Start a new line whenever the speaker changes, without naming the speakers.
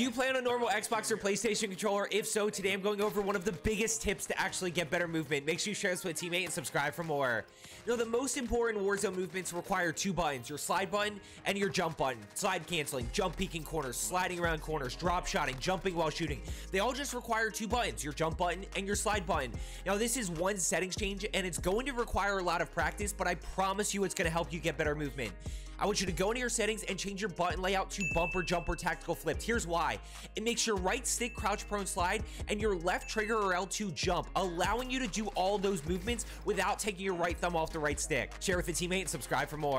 Do you play on a normal Xbox or PlayStation controller? If so, today I'm going over one of the biggest tips to actually get better movement. Make sure you share this with a teammate and subscribe for more. Know, the most important Warzone movements require two buttons, your slide button and your jump button. Slide canceling, jump peeking corners, sliding around corners, drop shotting, jumping while shooting. They all just require two buttons, your jump button and your slide button. Now, this is one settings change and it's going to require a lot of practice, but I promise you it's going to help you get better movement. I want you to go into your settings and change your button layout to bumper, jumper, tactical flipped. Here's why. It makes your right stick crouch prone slide and your left trigger or L2 jump, allowing you to do all those movements without taking your right thumb off the right stick. Share with a teammate and subscribe for more.